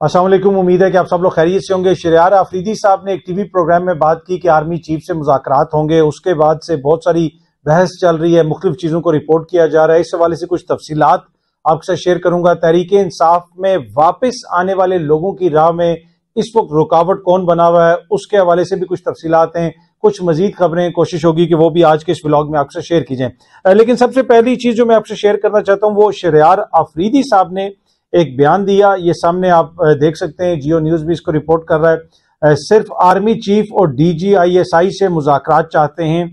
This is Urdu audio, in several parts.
السلام علیکم، امید ہے کہ آپ سب لوگ خیریت سے ہوں گے۔ شریار آفریدی صاحب نے ایک ٹی وی پروگرام میں بات کی کہ آرمی چیف سے مذاکرات ہوں گے۔ اس کے بعد سے بہت ساری بحث چل رہی ہے، مختلف چیزوں کو رپورٹ کیا جا رہا ہے۔ اس حوالے سے کچھ تفصیلات آپ سے شیئر کروں گا۔ تحریک انصاف میں واپس آنے والے لوگوں کی راہ میں اس وقت رکاوٹ کون بنا ہوا ہے، اس کے حوالے سے بھی کچھ تفصیلات ہیں۔ کچھ مزید خبریں، کوشش ہوگی کہ وہ بھی آج کے اس ولاگ میں آپ سے شیئر کی جائیں۔ لیکن سب سے پہلی چیز جو میں آپ سے شیئر کرنا چاہتا ہوں، وہ شریار آفریدی صاحب نے ایک بیان دیا، یہ سامنے آپ دیکھ سکتے ہیں، جیو نیوز بھی اس کو رپورٹ کر رہا ہے۔ صرف آرمی چیف اور D G I S I سے مذاکرات چاہتے ہیں،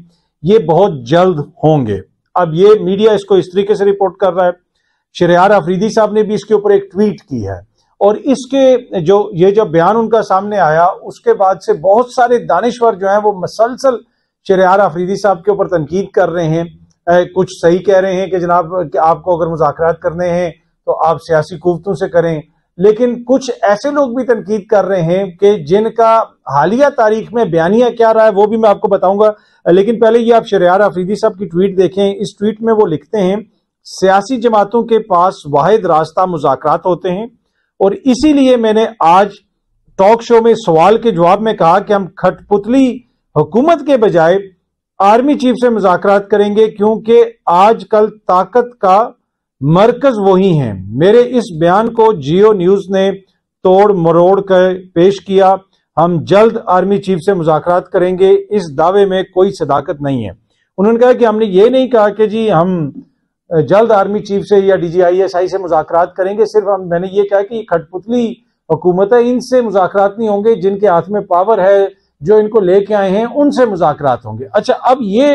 یہ بہت جلد ہوں گے۔ اب یہ میڈیا اس کو اس طریقے سے رپورٹ کر رہا ہے۔ شریار افریدی صاحب نے بھی اس کے اوپر ایک ٹویٹ کی ہے۔ اور اس کے جو، یہ جو بیان ان کا سامنے آیا، اس کے بعد سے بہت سارے دانشور جو ہیں، وہ مسلسل شریار افریدی صاحب کے اوپر تنقید کر رہے ہیں۔ کچھ صحیح کہہ رہے ہیں کہ جناب، کہ آپ کو اگر مذاکرات کرنے ہیں تو آپ سیاسی قوتوں سے کریں۔ لیکن کچھ ایسے لوگ بھی تنقید کر رہے ہیں کہ جن کا حالیہ تاریخ میں بیانیہ کیا رہا ہے، وہ بھی میں آپ کو بتاؤں گا۔ لیکن پہلے یہ آپ شریار افریدی صاحب کی ٹویٹ دیکھیں۔ اس ٹویٹ میں وہ لکھتے ہیں، سیاسی جماعتوں کے پاس واحد راستہ مذاکرات ہوتے ہیں۔ اور اسی لیے میں نے آج ٹاک شو میں سوال کے جواب میں کہا کہ ہم کھٹ پتلی حکومت کے بجائے آرمی چیف سے مذاکرات کریں گے، کیونکہ آج کل طاقت کا مرکز وہی ہیں۔ میرے اس بیان کو جیو نیوز نے توڑ مروڑ کر پیش کیا۔ ہم جلد آرمی چیف سے مذاکرات کریں گے۔ اس دعوے میں کوئی صداقت نہیں ہے۔ انہوں نے کہا کہ ہم نے یہ نہیں کہا کہ جی ہم جلد آرمی چیف سے یا D G I S I سے مذاکرات کریں گے۔ صرف ہم میں نے یہ کہا کہ کھٹ پتلی حکومت ہے۔ ان سے مذاکرات نہیں ہوں گے۔ جن کے ہاتھ میں پاور ہے، جو ان کو لے کے آئے ہیں، ان سے مذاکرات ہوں گے۔ اچھا اب یہ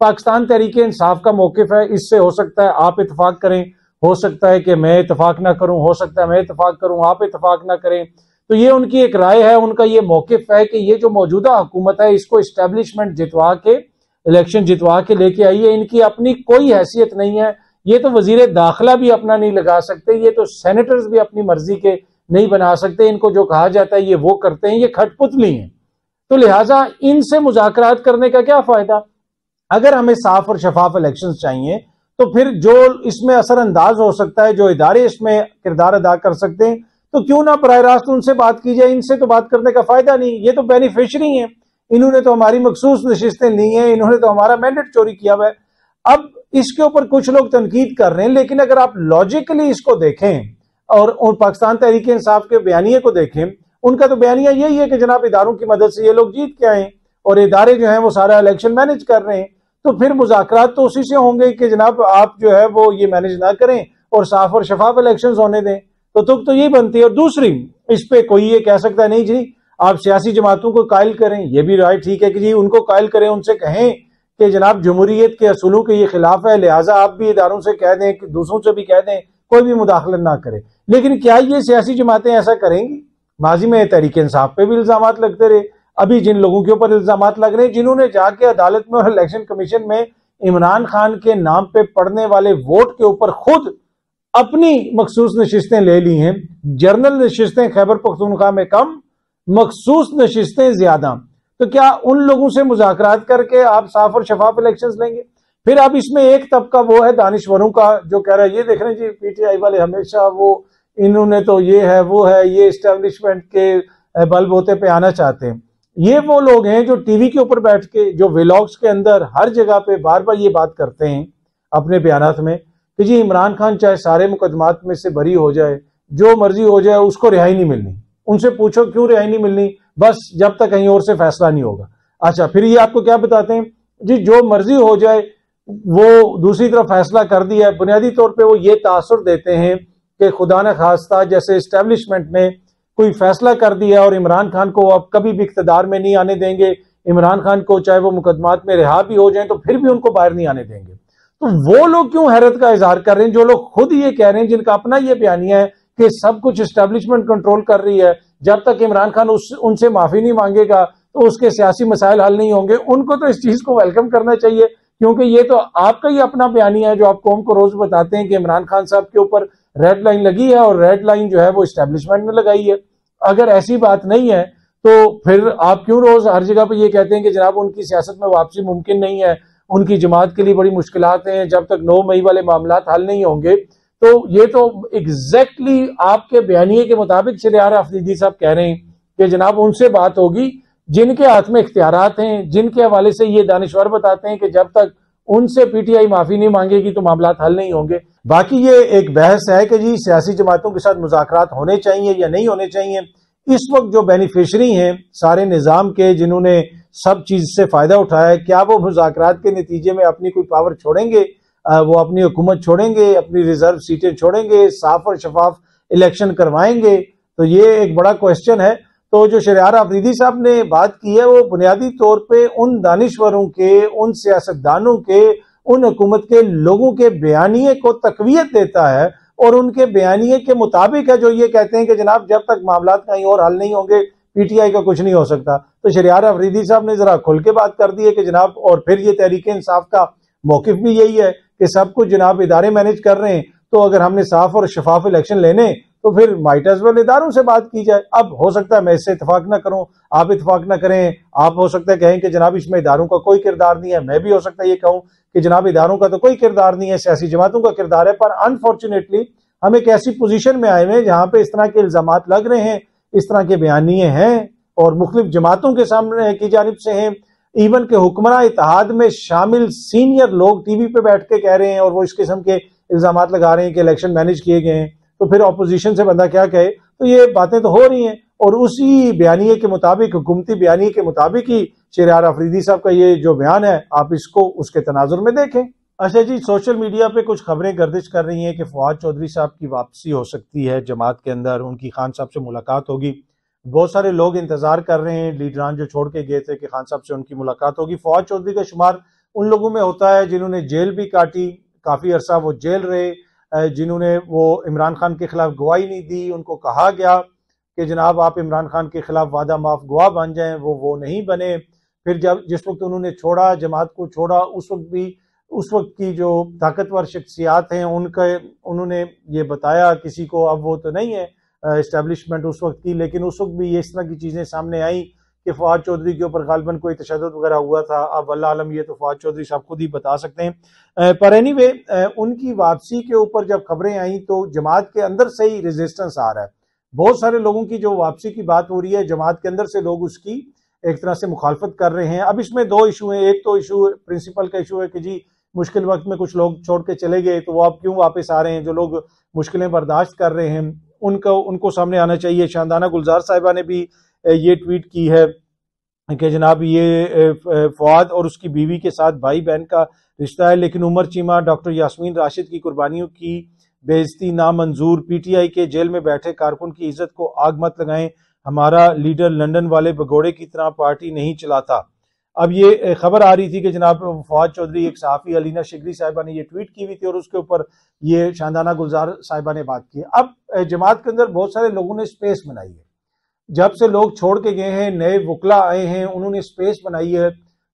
پاکستان تحریک انصاف کا موقف ہے، اس سے ہو سکتا ہے آپ اتفاق کریں، ہو سکتا ہے کہ میں اتفاق نہ کروں، ہو سکتا ہے میں اتفاق کروں، آپ اتفاق نہ کریں۔ تو یہ ان کی ایک رائے ہے، ان کا یہ موقف ہے کہ یہ جو موجودہ حکومت ہے، اس کو اسٹیبلشمنٹ جتوا کے الیکشن جتوا کے لے کے آئی ہے ان کی اپنی کوئی حیثیت نہیں ہے۔ یہ تو وزیر داخلہ بھی اپنا نہیں لگا سکتے، یہ تو سینیٹرز بھی اپنی مرضی کے نہیں بنا سکتے۔ ان کو جو کہا جاتا ہے، یہ وہ کرتے ہیں، یہ کھٹ پتلی ہیں۔ تو لہٰذا ان سے مذاکرات کرنے کا کیا فائدہ؟ اگر ہمیں صاف اور شفاف الیکشن چاہیے، تو پھر جو اس میں اثر انداز ہو سکتا ہے، جو ادارے اس میں کردار ادا کر سکتے ہیں، تو کیوں نہ براہ راست ان سے بات کی جائے، ان سے تو بات کرنے کا فائدہ نہیں، یہ تو بینیفیشری ہیں۔ انہوں نے تو ہماری مخصوص نشستیں لی ہیں، انہوں نے تو ہمارا مینڈیٹ چوری کیا ہوا ہے۔ اب اس کے اوپر کچھ لوگ تنقید کر رہے ہیں، لیکن اگر آپ لاجیکلی اس کو دیکھیں اور پاکستان تحریک انصاف کے بیانیے کو دیکھیں، ان کا تو بیانیہ یہی ہے کہ جناب اداروں کی مدد سے یہ لوگ جیت کے آئیں اور ادارے جو ہیں وہ سارا الیکشن مینج کر رہے ہیں۔ تو پھر مذاکرات تو اسی سے ہوں گے کہ جناب آپ جو ہے وہ یہ مینج نہ کریں اور صاف اور شفاف الیکشنز ہونے دیں۔ تو تک تو یہی بنتی ہے۔ اور دوسری، اس پہ کوئی یہ کہہ سکتا ہے نہیں جی آپ سیاسی جماعتوں کو قائل کریں، یہ بھی رائے ٹھیک ہے کہ جی ان کو قائل کریں، ان سے کہیں کہ جناب جمہوریت کے اصولوں کے یہ خلاف ہے، لہٰذا آپ بھی اداروں سے کہہ دیں کہ دوسروں سے بھی کہہ دیں، کوئی بھی مداخلت نہ کرے۔ لیکن کیا یہ سیاسی جماعتیں ایسا کریں گی؟ ماضی میں تحریک انصاف پہ بھی الزامات لگتے رہے۔ ابھی جن لوگوں کے اوپر الزامات لگ رہے ہیں، جنہوں نے جا کے عدالت میں اور الیکشن کمیشن میں عمران خان کے نام پہ پڑھنے والے ووٹ کے اوپر خود اپنی مخصوص نشستیں لے لی ہیں۔ جرنل نشستیں خیبر پختونخوا میں کم، مخصوص نشستیں زیادہ۔ تو کیا ان لوگوں سے مذاکرات کر کے آپ صاف اور شفاف الیکشنز لیں گے؟ پھر اب اس میں ایک طبقہ وہ ہے دانشوروں کا، جو کہہ رہا ہے، یہ دیکھ رہے ہیں جی پی ٹی آئی والے ہمیشہ وہ، انہوں نے تو یہ ہے، وہ ہے، یہ اسٹیبلشمنٹ کے بلب ہوتے پہ آنا چاہتے ہیں۔ یہ وہ لوگ ہیں جو ٹی وی کے اوپر بیٹھ کے، جو ویلاگس کے اندر ہر جگہ پہ بار بار یہ بات کرتے ہیں اپنے بیانات میں کہ جی عمران خان چاہے سارے مقدمات میں سے بری ہو جائے، جو مرضی ہو جائے، اس کو رہائی نہیں ملنی۔ ان سے پوچھو کیوں رہائی نہیں ملنی؟ بس جب تک کہیں اور سے فیصلہ نہیں ہوگا۔ اچھا پھر یہ آپ کو کیا بتاتے ہیں؟ جی جو مرضی ہو جائے، وہ دوسری طرف فیصلہ کر دیا ہے۔ بنیادی طور پہ وہ یہ تاثر دیتے ہیں کہ خدا نہ خواستہ جیسے اسٹیبلشمنٹ نے کوئی فیصلہ کر دیا اور عمران خان کو اب کبھی بھی اقتدار میں نہیں آنے دیں گے۔ عمران خان کو چاہے وہ مقدمات میں رہا بھی ہو جائیں تو پھر بھی ان کو باہر نہیں آنے دیں گے۔ تو وہ لوگ کیوں حیرت کا اظہار کر رہے ہیں؟ جو لوگ خود یہ کہہ رہے ہیں، جن کا اپنا یہ بیانیہ ہے کہ سب کچھ اسٹیبلشمنٹ کنٹرول کر رہی ہے، جب تک عمران خان ان سے معافی نہیں مانگے گا تو اس کے سیاسی مسائل حل نہیں ہوں گے۔ ان کو تو اس چیز کو ویلکم کرنا چاہیے، کیونکہ یہ تو آپ کا ہی اپنا بیانیہ ہے جو آپ قوم کو روز بتاتے ہیں کہ عمران خان صاحب کے اوپر ریڈ لائن لگی ہے اور ریڈ لائن جو ہے وہ اسٹیبلشمنٹ نے لگائی ہے۔ اگر ایسی بات نہیں ہے تو پھر آپ کیوں روز ہر جگہ پہ یہ کہتے ہیں کہ جناب ان کی سیاست میں واپسی ممکن نہیں ہے، ان کی جماعت کے لیے بڑی مشکلات ہیں، جب تک نو مئی والے معاملات حل نہیں ہوں گے۔ تو یہ تو ایگزیکٹلی آپ کے بیانیے کے مطابق شریار افریدی صاحب کہہ رہے ہیں کہ جناب ان سے بات ہوگی جن کے ہاتھ میں اختیارات ہیں، جن کے حوالے سے یہ دانشور بتاتے ہیں کہ جب تک ان سے پی ٹی آئی معافی نہیں مانگے گی تو معاملات حل نہیں ہوں گے۔ باقی یہ ایک بحث ہے کہ جی سیاسی جماعتوں کے ساتھ مذاکرات ہونے چاہیے یا نہیں ہونے چاہیے اس وقت جو بینیفیشری ہیں سارے نظام کے جنہوں نے سب چیز سے فائدہ اٹھایا ہے، کیا وہ مذاکرات کے نتیجے میں اپنی کوئی پاور چھوڑیں گے؟ وہ اپنی حکومت چھوڑیں گے، اپنی ریزرو سیٹیں چھوڑیں گے، صاف اور شفاف الیکشن کروائیں گے؟ تو یہ ایک بڑا کوشچن ہے۔ تو جو شریار آفریدی صاحب نے بات کی ہے، وہ بنیادی طور پہ ان دانشوروں کے، ان سیاستدانوں کے، ان حکومت کے لوگوں کے بیانیے کو تقویت دیتا ہے اور ان کے بیانیے کے مطابق ہے جو یہ کہتے ہیں کہ جناب جب تک معاملات کہیں اور حل نہیں ہوں گے، پی ٹی آئی کا کچھ نہیں ہو سکتا۔ تو شریار افریدی صاحب نے ذرا کھل کے بات کر دی ہے کہ جناب، اور پھر یہ تحریک انصاف کا موقف بھی یہی ہے کہ سب کچھ جناب ادارے مینج کر رہے ہیں۔ تو اگر ہم نے صاف اور شفاف الیکشن لینے تو پھر مائٹز ویل اداروں سے بات کی جائے۔ اب ہو سکتا ہے میں اس سے اتفاق نہ کروں، آپ اتفاق نہ کریں، آپ ہو سکتا ہے کہیں کہ جناب اس میں اداروں کا کوئی کردار نہیں ہے۔ میں بھی ہو سکتا ہے یہ کہوں کہ جناب اداروں کا تو کوئی کردار نہیں ہے، سیاسی جماعتوں کا کردار ہے، پر انفارچونیٹلی ہم ایک ایسی پوزیشن میں آئے ہوئے جہاں پہ اس طرح کے الزامات لگ رہے ہیں، اس طرح کے بیانیے ہیں اور مختلف جماعتوں کے سامنے کی جانب سے ہیں۔ ایون کے حکمراں اتحاد میں شامل سینئر لوگ ٹی وی پہ بیٹھ کے کہہ رہے ہیں اور وہ اس قسم کے الزامات لگا رہے ہیں کہ الیکشن مینج کیے گئے ہیں۔ تو پھر اپوزیشن سے بندہ کیا کہے؟ تو یہ باتیں تو ہو رہی ہیں۔ اور اسی بیانیے کے مطابق، حکومتی بیانیے کے مطابق ہی شریار افریدی صاحب کا یہ جو بیان ہے، آپ اس کو، اس کے تناظر میں دیکھیں۔ اچھا جی سوشل میڈیا پہ کچھ خبریں گردش کر رہی ہیں کہ فواد چودھری صاحب کی واپسی ہو سکتی ہے جماعت کے اندر، ان کی خان صاحب سے ملاقات ہوگی۔ بہت سارے لوگ انتظار کر رہے ہیں، لیڈران جو چھوڑ کے گئے تھے کہ خان صاحب سے ان کی ملاقات ہوگی۔ فواد چودھری کا شمار ان لوگوں میں ہوتا ہے جنہوں نے جیل بھی کاٹی، کافی عرصہ وہ جیل رہے۔ جنہوں نے وہ عمران خان کے خلاف گواہی نہیں دی، ان کو کہا گیا کہ جناب آپ عمران خان کے خلاف وعدہ معاف گواہ بن جائیں، وہ وہ نہیں بنے۔ پھر جب جس وقت انہوں نے چھوڑا، جماعت کو چھوڑا، اس وقت بھی، اس وقت کی جو طاقتور شخصیات ہیں، ان کا انہوں نے یہ بتایا، کسی کو اب وہ تو نہیں ہے اسٹیبلشمنٹ اس وقت کی، لیکن اس وقت بھی یہ اس طرح کی چیزیں سامنے آئیں۔ کہ فواد چودھری کے اوپر غالباً کوئی تشدد وغیرہ ہوا تھا۔ اب اللہ عالم یہ تو فواد چودھری صاحب خود ہی بتا سکتے ہیں۔ پر اینی وے ان کی واپسی کے اوپر جب خبریں آئیں تو جماعت کے اندر سے ہی ریزسٹنس آ رہا ہے۔ بہت سارے لوگوں کی جو واپسی کی بات ہو رہی ہے، جماعت کے اندر سے لوگ اس کی ایک طرح سے مخالفت کر رہے ہیں۔ اب اس میں دو ایشو ہیں۔ ایک تو ایشو پرنسپل کا ایشو ہے کہ جی مشکل وقت میں کچھ لوگ چھوڑ کے چلے گئے تو وہ اب کیوں واپس آ رہے ہیں؟ جو لوگ مشکلیں برداشت کر رہے ہیں، ان کو ان کو سامنے آنا چاہیے۔ شاندانہ گلزار صاحبہ نے بھی یہ ٹویٹ کی ہے کہ جناب یہ فواد اور اس کی بیوی کے ساتھ بھائی بہن کا رشتہ ہے، لیکن عمر چیمہ ڈاکٹر یاسمین راشد کی قربانیوں کی بےزتی نامنظور، پی ٹی آئی کے جیل میں بیٹھے کارکن کی عزت کو آگ مت لگائیں، ہمارا لیڈر لنڈن والے بگوڑے کی طرح پارٹی نہیں چلاتا۔ اب یہ خبر آ رہی تھی کہ جناب فواد چودھری، ایک صحافی علینا شگری صاحبہ نے یہ ٹویٹ کی ہوئی تھی اور اس کے اوپر یہ شاندانہ گلزار صاحبہ نے بات کی۔ اب جماعت کے اندر بہت سارے لوگوں نے سپیس بنائی ہے۔ جب سے لوگ چھوڑ کے گئے ہیں، نئے وکلا آئے ہیں، انہوں نے سپیس بنائی ہے،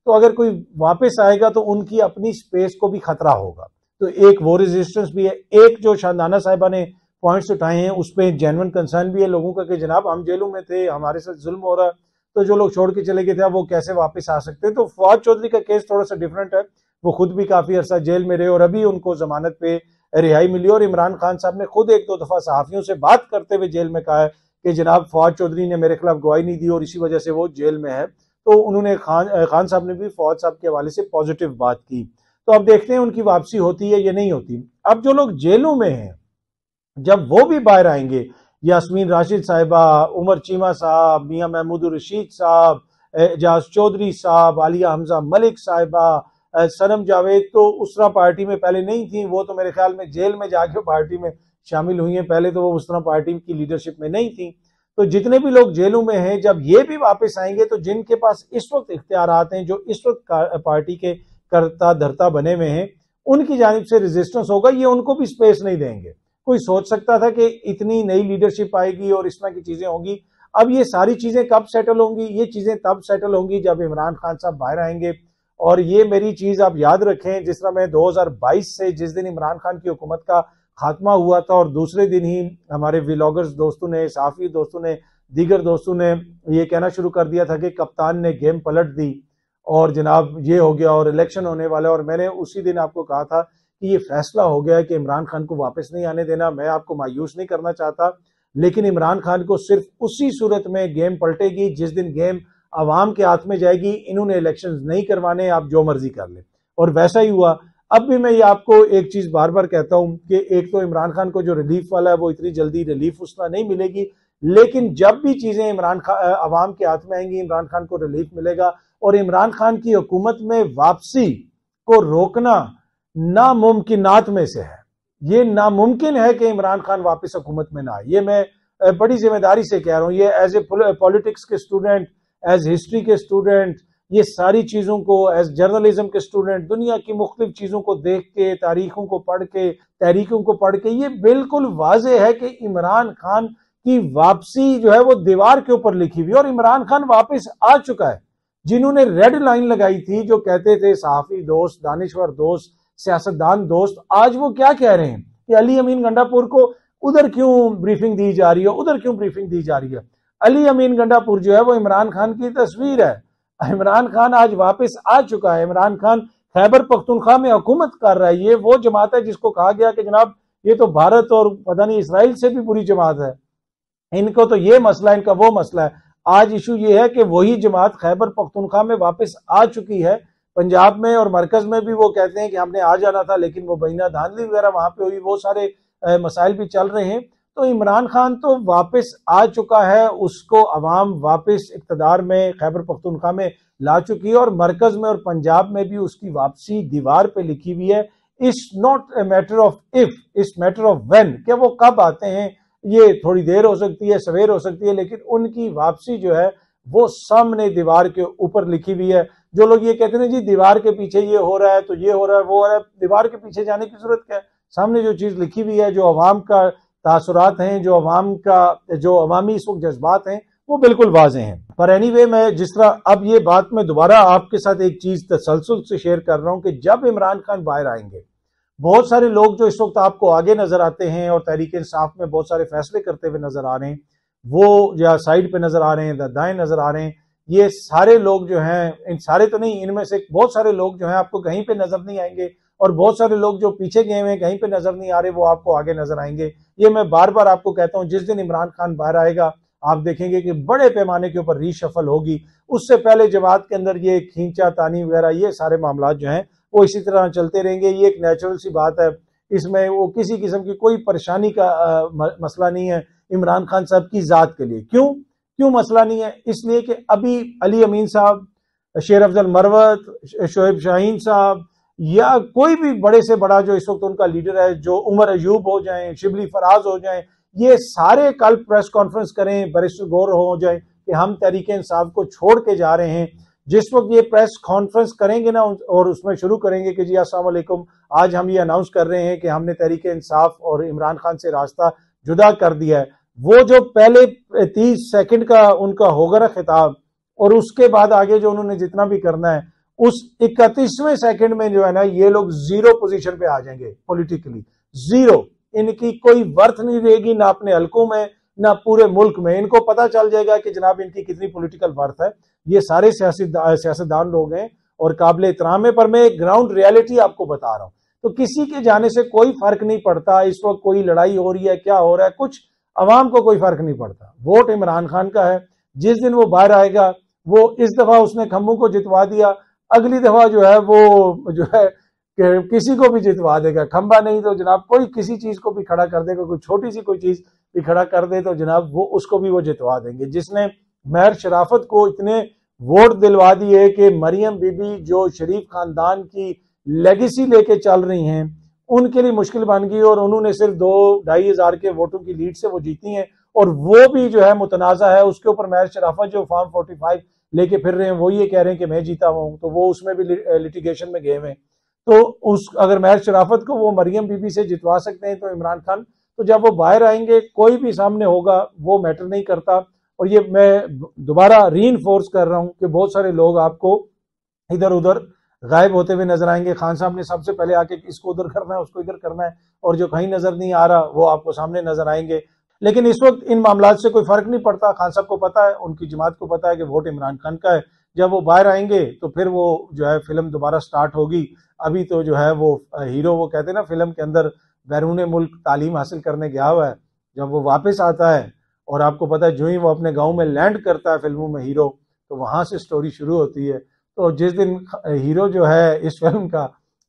تو اگر کوئی واپس آئے گا تو ان کی اپنی سپیس کو بھی خطرہ ہوگا۔ تو ایک وہ ریزسٹنس بھی ہے، ایک جو شاندانہ صاحبہ نے پوائنٹس اٹھائے ہیں، اس پہ جینون کنسرن بھی ہے لوگوں کا کہ جناب ہم جیلوں میں تھے، ہمارے ساتھ ظلم ہو رہا ہے، تو جو لوگ چھوڑ کے چلے گئے تھے وہ کیسے واپس آ سکتے ہیں؟ تو فواد چودھری کا کیس تھوڑا سا ڈیفرنٹ ہے۔ وہ خود بھی کافی عرصہ جیل میں رہے اور ابھی ان کو ضمانت پہ رہائی ملی اور عمران خان صاحب نے خود ایک دو دفعہ صحافیوں سے بات کرتے ہوئے جیل میں کہا ہے کہ جناب فواد چودھری نے میرے خلاف گواہی نہیں دی اور اسی وجہ سے وہ جیل میں ہے۔ تو انہوں نے خان خان صاحب نے بھی فواد صاحب کے حوالے سے پازیٹیو بات کی۔ تو اب دیکھتے ہیں ان کی واپسی ہوتی ہے یا نہیں ہوتی۔ اب جو لوگ جیلوں میں ہیں، جب وہ بھی باہر آئیں گے، یاسمین راشد صاحبہ، عمر چیمہ صاحب، میاں محمود الرشید صاحب اعجاز چودھری صاحب عالیہ حمزہ ملک صاحبہ سنم جاوید تو اسرا پارٹی میں پہلے نہیں تھیں، وہ تو میرے خیال میں جیل میں جا کے پارٹی میں شامل ہوئی ہیں۔ پہلے تو وہ اس طرح پارٹی کی لیڈرشپ میں نہیں تھیں۔ تو جتنے بھی لوگ جیلوں میں ہیں، جب یہ بھی واپس آئیں گے، تو جن کے پاس اس وقت اختیارات ہیں، جو اس وقت پارٹی کے کرتا دھرتا بنے ہوئے ہیں، ان کی جانب سے ریزسٹنس ہوگا۔ یہ ان کو بھی سپیس نہیں دیں گے۔ کوئی سوچ سکتا تھا کہ اتنی نئی لیڈرشپ آئے گی اور اس طرح کی چیزیں ہوں گی۔ اب یہ ساری چیزیں کب سیٹل ہوں گی؟ یہ چیزیں تب سیٹل ہوں گی جب عمران خان صاحب باہر آئیں گے۔ اور یہ میری چیز آپ یاد رکھیں، جس طرح میں دو ہزار بائیس سے جس دن عمران خان کی حکومت کا خاتمہ ہوا تھا اور دوسرے دن ہی ہمارے ویلاگرز دوستوں نے، صحافی دوستوں نے، دیگر دوستوں نے یہ کہنا شروع کر دیا تھا کہ کپتان نے گیم پلٹ دی اور جناب یہ ہو گیا اور الیکشن ہونے والا اور میں نے اسی دن آپ کو کہا تھا کہ یہ فیصلہ ہو گیا ہے کہ عمران خان کو واپس نہیں آنے دینا، میں آپ کو مایوس نہیں کرنا چاہتا، لیکن عمران خان کو صرف اسی صورت میں گیم پلٹے گی جس دن گیم عوام کے ہاتھ میں جائے گی، انہوں نے الیکشن نہیں کروانے، آپ جو مرضی کر لیں۔ اور ویسا ہی ہوا اب بھی میں یہ آپ کو ایک چیز بار بار کہتا ہوں کہ ایک تو عمران خان کو جو ریلیف والا ہے وہ اتنی جلدی ریلیف اس طرح نہیں ملے گی، لیکن جب بھی چیزیں عمران خان عوام کے ہاتھ میں آئیں گی، عمران خان کو ریلیف ملے گا اور عمران خان کی حکومت میں واپسی کو روکنا ناممکنات میں سے ہے۔ یہ ناممکن ہے کہ عمران خان واپس حکومت میں نہ آئے۔ یہ میں بڑی ذمہ داری سے کہہ رہا ہوں۔ یہ ایز اے پولیٹکس کے سٹوڈنٹ ایز ہسٹری کے سٹوڈنٹ یہ ساری چیزوں کو ایز جرنلزم کے سٹوڈنٹ دنیا کی مختلف چیزوں کو دیکھ کے، تاریخوں کو پڑھ کے، تحریکوں کو پڑھ کے، یہ بالکل واضح ہے کہ عمران خان کی واپسی جو ہے وہ دیوار کے اوپر لکھی ہوئی اور عمران خان واپس آ چکا ہے۔ جنہوں نے ریڈ لائن لگائی تھی جو کہتے تھے، صحافی دوست، دانشور دوست، سیاستدان دوست، آج وہ کیا کہہ رہے ہیں؟ کہ علی امین گنڈا پور کو ادھر کیوں بریفنگ دی جا رہی ہے؟ ادھر کیوں بریفنگ دی جا رہی ہے؟ علی امین گنڈا پور جو ہے وہ عمران خان کی تصویر ہے۔ عمران خان آج واپس آ چکا ہے۔ عمران خان خیبر پختونخوا میں حکومت کر رہا ہے۔ یہ وہ جماعت ہے جس کو کہا گیا کہ جناب یہ تو بھارت اور پتہ نہیں اسرائیل سے بھی بری جماعت ہے۔ ان کو تو یہ مسئلہ، ان کا وہ مسئلہ ہے۔ آج ایشو یہ ہے کہ وہی جماعت خیبر پختونخوا میں واپس آ چکی ہے۔ پنجاب میں اور مرکز میں بھی وہ کہتے ہیں کہ ہم نے آ جانا تھا، لیکن وہ بینہ دھاندلی وغیرہ وہاں پہ ہوئی، وہ سارے مسائل بھی چل رہے ہیں۔ تو عمران خان تو واپس آ چکا ہے، اس کو عوام واپس اقتدار میں، خیبر پختونخوا میں لا چکی ہے اور مرکز میں اور پنجاب میں بھی اس کی واپسی دیوار پہ لکھی ہوئی ہے۔ Is not a matter of if is matter of when کہ وہ کب آتے ہیں۔ یہ تھوڑی دیر ہو سکتی ہے، سویر ہو سکتی ہے، لیکن ان کی واپسی جو ہے، وہ سامنے دیوار کے اوپر لکھی ہوئی ہے۔ جو لوگ یہ کہتے ہیں جی دیوار کے پیچھے یہ ہو رہا ہے، تو یہ ہو رہا ہے، وہ ہو رہا ہے، دیوار کے پیچھے جانے کی ضرورت کیا ہے؟ سامنے جو چیز لکھی ہوئی ہے، جو عوام کا تاثرات ہیں، جو عوام کا، جو عوامی اس وقت جذبات ہیں، وہ بالکل واضح ہیں۔ پر اینی وے میں جس طرح اب یہ بات میں دوبارہ آپ کے ساتھ ایک چیز تسلسل سے شیئر کر رہا ہوں کہ جب عمران خان باہر آئیں گے، بہت سارے لوگ جو اس وقت آپ کو آگے نظر آتے ہیں اور تحریک انصاف میں بہت سارے فیصلے کرتے ہوئے نظر آ رہے ہیں، وہ یا سائڈ پہ نظر آ رہے ہیں دائیں نظر آ رہے ہیں، یہ سارے لوگ جو ہیں، ان سارے تو نہیں، ان میں سے بہت سارے لوگ جو ہیں آپ کو کہیں پہ نظر نہیں آئیں گے اور بہت سارے لوگ جو پیچھے گئے ہوئے ہیں، کہیں پہ نظر نہیں آ رہے، وہ آپ کو آگے نظر آئیں گے۔ یہ میں بار بار آپ کو کہتا ہوں، جس دن عمران خان باہر آئے گا، آپ دیکھیں گے کہ بڑے پیمانے کے اوپر ری شفل ہوگی۔ اس سے پہلے جماعت کے اندر یہ کھینچا، تانی وغیرہ، یہ سارے معاملات جو ہیں، وہ اسی طرح چلتے رہیں گے۔ یہ ایک نیچرل سی بات ہے۔ اس میں وہ کسی قسم کی کوئی پریشانی کا مسئلہ نہیں ہے عمران خان صاحب کی ذات کے لیے۔ کیوں؟ کیوں مسئلہ نہیں ہے؟ اس لیے کہ ابھی علی امین صاحب، شیر افضل مروت، شعیب شاہین صاحب یا کوئی بھی بڑے سے بڑا جو اس وقت ان کا لیڈر ہے، جو عمر ایوب ہو جائیں، شبلی فراز ہو جائیں، یہ سارے کل پریس کانفرنس کریں برسٹر گور ہو جائیں کہ ہم تحریک انصاف کو چھوڑ کے جا رہے ہیں۔ جس وقت یہ پریس کانفرنس کریں گے نا، اور اس میں شروع کریں گے کہ جی السلام علیکم، آج ہم یہ اناؤنس کر رہے ہیں کہ ہم نے تحریک انصاف اور عمران خان سے راستہ جدا کر دیا ہے۔ وہ جو پہلے تیس سیکنڈ کا ان کا ہوگا نا خطاب اور اس کے بعد آگے جو انہوں نے جتنا بھی کرنا ہے اس اکتیسویں سیکنڈ میں جو ہے نا، یہ لوگ زیرو پوزیشن پہ آ جائیں گے پولیٹیکلی زیرو ان کی کوئی ورتھ نہیں رہے گی، نہ اپنے حلقوں میں، نہ پورے ملک میں۔ ان کو پتا چل جائے گا کہ جناب ان کی کتنی پولیٹیکل ورتھ ہے۔ یہ سارے سیاستدان لوگ ہیں اور قابل احترام ہے پر میں گراؤنڈ ریالٹی آپ کو بتا رہا ہوں۔ تو کسی کے جانے سے کوئی فرق نہیں پڑتا، اس وقت کوئی لڑائی ہو رہی ہے، کیا ہو رہا ہے، کچھ عوام کو کوئی فرق نہیں پڑتا۔ ووٹ عمران خان کا ہے، جس دن وہ باہر آئے گا، وہ اس دفعہ اس نے کھمبوں کو جتوا دیا۔ اگلی دفعہ جو ہے وہ جو ہے کہ کسی کو بھی جتوا دے گا۔ کھمبا نہیں تو جناب کوئی کسی چیز کو بھی کھڑا کر دے گا، کوئی چھوٹی سی کوئی چیز بھی کھڑا کر دے تو جناب وہ اس کو بھی وہ جتوا دیں گے۔ جس نے مہر شرافت کو اتنے ووٹ دلوا دیے کہ مریم بی بی جو شریف خاندان کی لیگیسی لے کے چل رہی ہیں، ان کے لیے مشکل بن گئی اور انہوں نے صرف دو، ڈھائی ہزار کے ووٹوں کی لیڈ سے وہ جیتی ہیں اور وہ بھی جو ہے متنازع ہے۔ اس کے اوپر مہر شرافت جو فارم فورٹی فائیو لے کے پھر رہے ہیں، وہ یہ کہہ رہے ہیں کہ میں جیتا ہوں، تو وہ اس میں بھی لٹیگیشن میں گئے ہوئے تو اس، اگر مہر شرافت کو وہ مریم بی بی سے جتوا سکتے ہیں تو عمران خان، تو جب وہ باہر آئیں گے، کوئی بھی سامنے ہوگا، وہ میٹر نہیں کرتا۔ اور یہ میں دوبارہ ری انفورس کر رہا ہوں کہ بہت سارے لوگ آپ کو ادھر ادھر غائب ہوتے ہوئے نظر آئیں گے۔ خان صاحب نے سب سے پہلے آ کے اس کو ادھر کرنا ہے، اس کو ادھر کرنا ہے، اور جو کہیں نظر نہیں آ رہا، وہ آپ کو سامنے نظر آئیں گے۔ لیکن اس وقت ان معاملات سے کوئی فرق نہیں پڑتا۔ خان صاحب کو پتا ہے، ان کی جماعت کو پتا ہے کہ ووٹ عمران خان کا ہے۔ جب وہ باہر آئیں گے تو پھر وہ جو ہے فلم دوبارہ سٹارٹ ہوگی۔ ابھی تو جو ہے وہ ہیرو، وہ کہتے ہیں نا، فلم کے اندر بیرون ملک تعلیم حاصل کرنے گیا ہوا ہے۔ جب وہ واپس آتا ہے اور آپ کو پتا ہے، جو ہی وہ اپنے گاؤں میں لینڈ کرتا ہے فلموں میں ہیرو، تو وہاں سے سٹوری شروع ہوتی ہے۔ تو جس دن ہیرو جو ہے اس فلم کا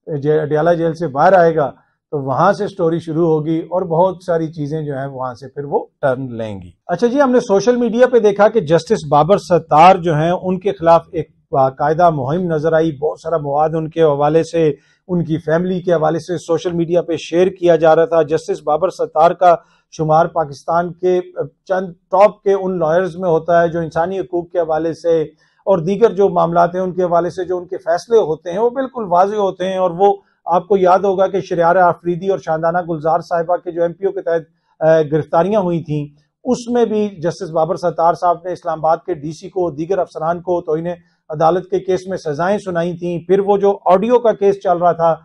اڈیالہ جیل سے باہر آئے گا تو وہاں سے سٹوری شروع ہوگی اور بہت ساری چیزیں جو ہیں وہاں سے پھر وہ ٹرن لیں گی۔ اچھا جی ہم نے سوشل میڈیا پہ دیکھا کہ جسٹس بابر ستار جو ہیں، ان کے خلاف ایک باقاعدہ مہم نظر آئی۔ بہت سارا مواد ان کے حوالے سے، ان کی فیملی کے حوالے سے سوشل میڈیا پہ شیئر کیا جا رہا تھا۔ جسٹس بابر ستار کا شمار پاکستان کے چند ٹاپ کے ان لائرز میں ہوتا ہے جو انسانی حقوق کے حوالے سے اور دیگر جو معاملات ہیں ان کے حوالے سے جو ان کے فیصلے ہوتے ہیں، وہ بالکل واضح ہوتے ہیں اور وہ آپ کو یاد ہوگا کہ شریار آفریدی اور شاندانہ گلزار صاحبہ کے جو ایم پی او کے تحت گرفتاریاں ہوئی تھیں، اس میں بھی جسٹس بابر ستار صاحب نے اسلام آباد کے ڈی سی کو، دیگر افسران کو توہین عدالت کے کیس میں سزائیں سنائی تھیں۔ پھر وہ جو آڈیو کا کیس چل رہا تھا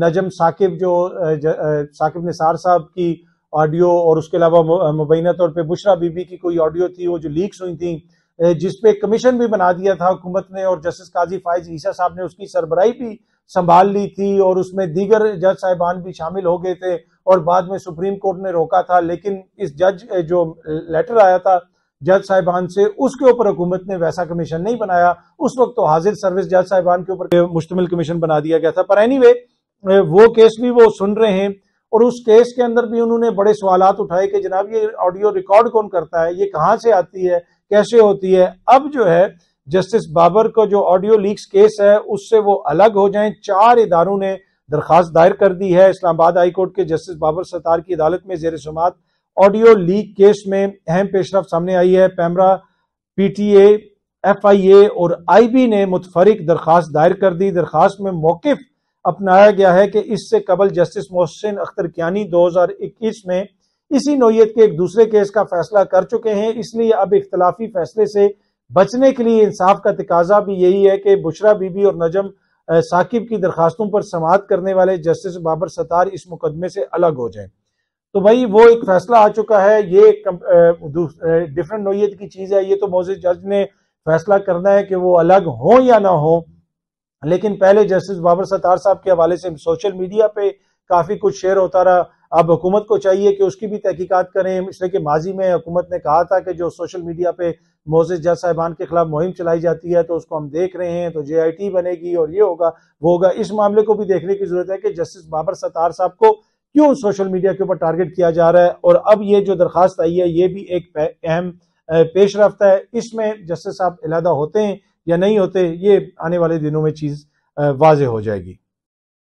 نجم ثاقب جو ثاقب نثار صاحب کی آڈیو اور اس کے علاوہ مبینہ طور پہ بشرا بی بی کی کوئی آڈیو تھی، وہ جو لیکس ہوئی تھیں جس پہ کمیشن بھی بنا دیا تھا حکومت نے اور جسٹس قاضی فائز عیسیٰ صاحب نے اس کی سربراہی بھی سنبھال لی تھی اور اس میں دیگر جج صاحبان بھی شامل ہو گئے تھے اور بعد میں سپریم کورٹ نے روکا تھا۔ لیکن اس جج جو لیٹر آیا تھا جج صاحبان سے، اس کے اوپر حکومت نے ویسا کمیشن نہیں بنایا۔ اس وقت تو حاضر سروس جج صاحبان کے اوپر مشتمل کمیشن بنا دیا گیا تھا۔ پر اینی وے وہ کیس بھی وہ سن رہے ہیں اور اس کیس کے اندر بھی انہوں نے بڑے سوالات اٹھائے کہ جناب یہ آڈیو ریکارڈ کون کرتا ہے؟ یہ کہاں سے آتی ہے؟ کیسے ہوتی ہے؟ اب جو ہے جسٹس بابر کو جو آڈیو لیکس کیس ہے، اس سے وہ الگ ہو جائیں۔ چار اداروں نے درخواست دائر کر دی ہے۔ اسلام آباد ہائی کورٹ کے جسٹس بابر ستار کی عدالت میں زیر سماعت آڈیو لیک کیس میں اہم پیش رفت سامنے آئی ہے۔ PEMRA, P T A, F I A اور آئی بی نے متفرق درخواست دائر کر دی۔ درخواست میں موقف اپنایا گیا ہے کہ اس سے قبل جسٹس محسن اختر کیانی دو ہزار اکیس میں اسی نوعیت کے ایک دوسرے کیس کا فیصلہ کر چکے ہیں۔ اس لیے اب اختلافی فیصلے سے بچنے کے لیے انصاف کا تقاضا بھی یہی ہے کہ بشرا بی بی اور نجم ثاقب کی درخواستوں پر سماعت کرنے والے جسٹس بابر ستار اس مقدمے سے الگ ہو جائیں۔ تو بھائی، وہ ایک فیصلہ آ چکا ہے، یہ ڈفرنٹ نوعیت کی چیز ہے۔ یہ تو موزد جج نے فیصلہ کرنا ہے کہ وہ الگ ہوں یا نہ ہوں۔ لیکن پہلے جسٹس بابر ستار صاحب کے حوالے سے سوشل میڈیا پہ کافی کچھ شیئر ہوتا رہا۔ اب حکومت کو چاہیے کہ اس کی بھی تحقیقات کریں۔ اس لیے کہ ماضی میں حکومت نے کہا تھا کہ جو سوشل میڈیا پہ موزز جج صاحبان کے خلاف مہم چلائی جاتی ہے تو اس کو ہم دیکھ رہے ہیں تو جے آئی ٹی بنے گی اور یہ ہوگا، وہ ہوگا۔ اس معاملے کو بھی دیکھنے کی ضرورت ہے کہ جسٹس بابر ستار صاحب کو کیوں سوشل میڈیا کے اوپر ٹارگٹ کیا جا رہا ہے؟ اور اب یہ جو درخواست آئی ہے، یہ بھی ایک اہم پیش رفت ہے۔ اس میں جسٹس صاحب علیحدہ ہوتے ہیں یا نہیں ہوتے، یہ آنے والے دنوں میں چیز واضح ہو جائے گی۔